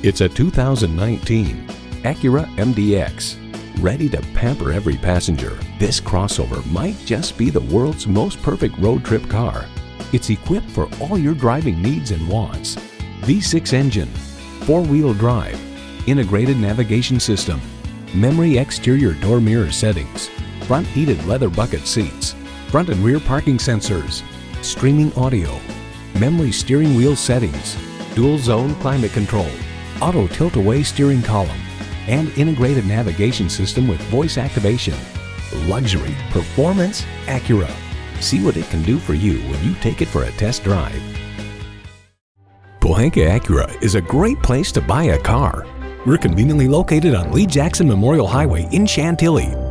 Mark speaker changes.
Speaker 1: It's a 2019 Acura MDX. Ready to pamper every passenger, this crossover might just be the world's most perfect road trip car. It's equipped for all your driving needs and wants. V6 engine, four-wheel drive, integrated navigation system, memory exterior door mirror settings, front heated leather bucket seats, front and rear parking sensors, streaming audio, memory steering wheel settings, dual zone climate control, auto tilt-away steering column, and integrated navigation system with voice activation. Luxury, performance, Acura. See what it can do for you when you take it for a test drive. Pohanka Acura is a great place to buy a car. We're conveniently located on Lee Jackson Memorial Highway in Chantilly